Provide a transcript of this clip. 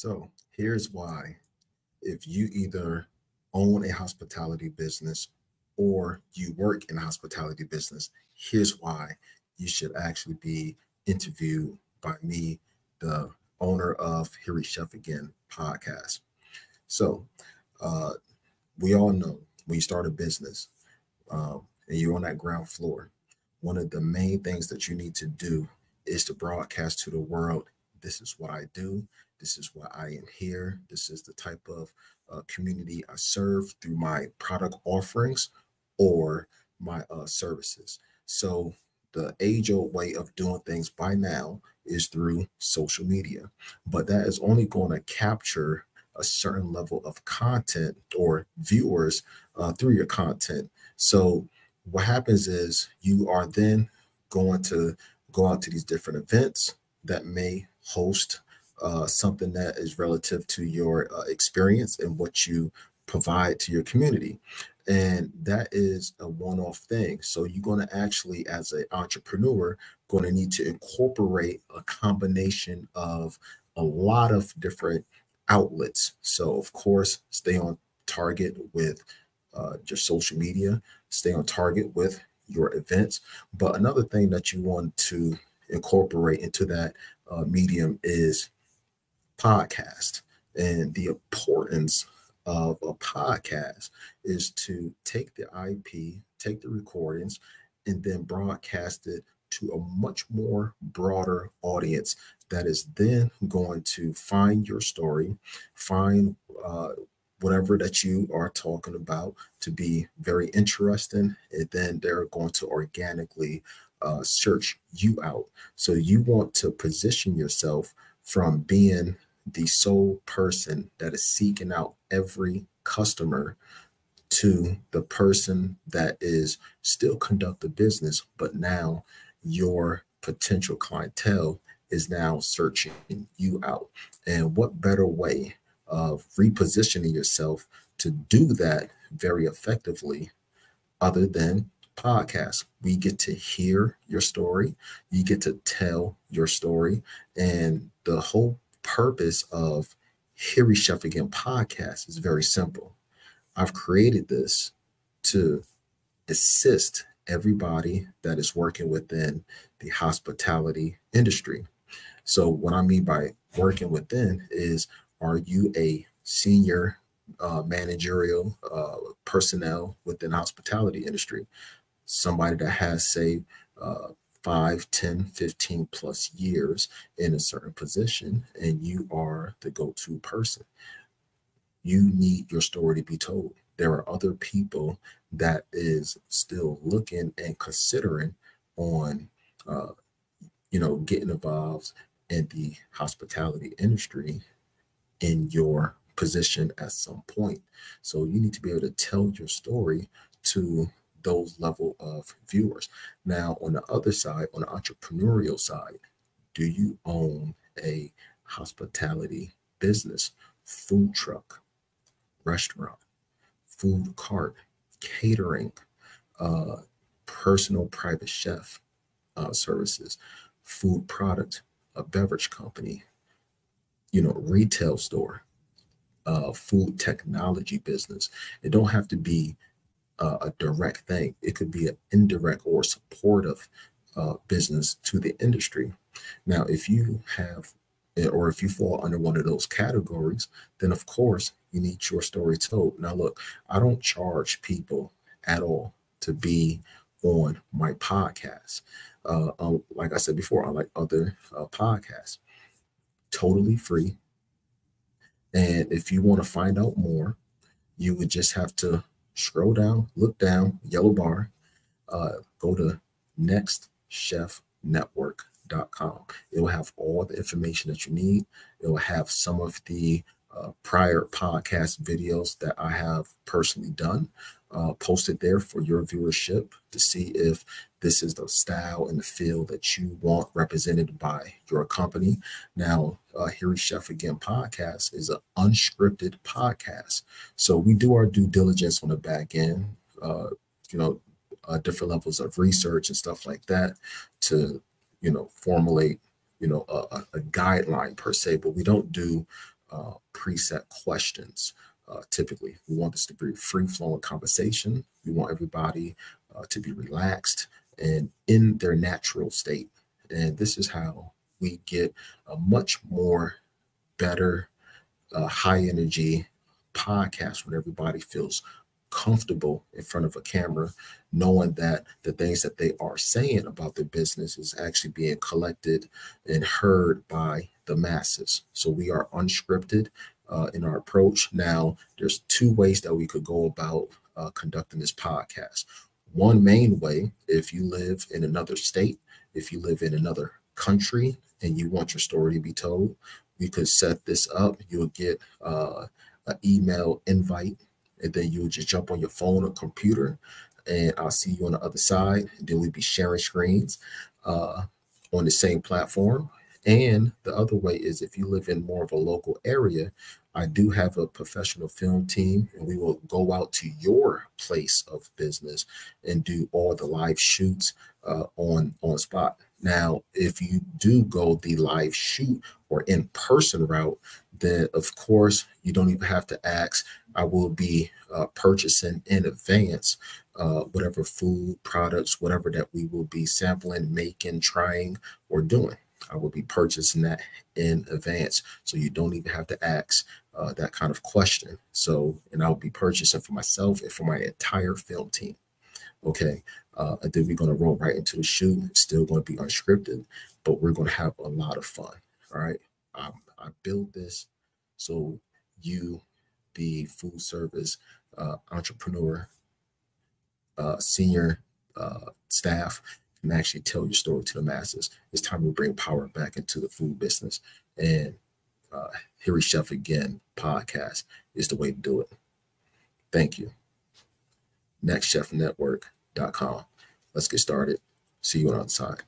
So here's why if you either own a hospitality business or you work in a hospitality business, here's why you should actually be interviewed by me, the owner of Here Chef Again podcast. So, uh, we all know when you start a business um, and you're on that ground floor, one of the main things that you need to do is to broadcast to the world this is what I do, this is why I am here, this is the type of uh, community I serve through my product offerings or my uh, services. So, the age old way of doing things by now is through social media, but that is only going to capture a certain level of content or viewers uh, through your content. So, what happens is you are then going to go out to these different events that may host uh, something that is relative to your uh, experience and what you provide to your community. And that is a one-off thing. So you're going to actually, as an entrepreneur, going to need to incorporate a combination of a lot of different outlets. So of course, stay on target with uh, your social media, stay on target with your events. But another thing that you want to incorporate into that uh, medium is podcast. And the importance of a podcast is to take the IP, take the recordings, and then broadcast it to a much more broader audience that is then going to find your story, find uh, whatever that you are talking about to be very interesting, and then they're going to organically uh, search you out. So you want to position yourself from being the sole person that is seeking out every customer to the person that is still conduct the business, but now your potential clientele is now searching you out. And what better way of repositioning yourself to do that very effectively other than podcasts? We get to hear your story, you get to tell your story, and the whole purpose of We Chef Again podcast is very simple. I've created this to assist everybody that is working within the hospitality industry. So, what I mean by working within is are you a senior uh, managerial uh, personnel within hospitality industry? Somebody that has, say, uh, 5, 10, 15 plus years in a certain position, and you are the go to person. You need your story to be told. There are other people that is still looking and considering on, uh, you know, getting involved in the hospitality industry in your position at some point. So you need to be able to tell your story to those level of viewers. Now, on the other side, on the entrepreneurial side, do you own a hospitality business, food truck, restaurant, food cart, catering, uh, personal private chef uh, services, food product, a beverage company, you know, retail store, uh, food technology business. It don't have to be uh, a direct thing. It could be an indirect or supportive uh, business to the industry. Now, if you have, eh, or if you fall under one of those categories, then of course you need your story told. Now, look, I don't charge people at all to be on my podcast. Uh, um, like I said before, I like other uh, podcasts, totally free. And if you want to find out more, you would just have to scroll down, look down, yellow bar, uh, go to nextchefnetwork.com. It will have all the information that you need. It will have some of the uh, prior podcast videos that I have personally done uh, posted there for your viewership to see if this is the style and the feel that you want represented by your company. Now, uh, We Chef Again podcast is an unscripted podcast. So we do our due diligence on the back end, uh, you know, uh, different levels of research and stuff like that to, you know, formulate, you know, a, a guideline per se, but we don't do uh, preset questions. Uh, typically, we want this to be free flowing conversation. We want everybody uh, to be relaxed and in their natural state. And this is how we get a much more better, uh, high energy podcast when everybody feels comfortable in front of a camera, knowing that the things that they are saying about their business is actually being collected and heard by the masses. So we are unscripted uh, in our approach. Now, there's two ways that we could go about uh, conducting this podcast. One main way, if you live in another state, if you live in another country and you want your story to be told, we could set this up. You'll get uh, an email invite and then you'll just jump on your phone or computer and I'll see you on the other side. Then we'll be sharing screens uh, on the same platform. And the other way is if you live in more of a local area, I do have a professional film team, and we will go out to your place of business and do all the live shoots uh, on on spot. Now, if you do go the live shoot or in person route, then of course you don't even have to ask. I will be uh, purchasing in advance uh, whatever food products, whatever that we will be sampling, making, trying, or doing. I will be purchasing that in advance. So you don't even have to ask uh, that kind of question. So, and I'll be purchasing for myself and for my entire film team. Okay. Uh, and then we're going to roll right into the shoot. It's still going to be unscripted, but we're going to have a lot of fun. All right. Um, I built this so you, the food service uh, entrepreneur, uh, senior uh, staff, can actually tell your story to the masses. It's time to bring power back into the food business. And uh, Here We Chef Again podcast is the way to do it. Thank you. NextChefNetwork.com. Let's get started. See you on the outside.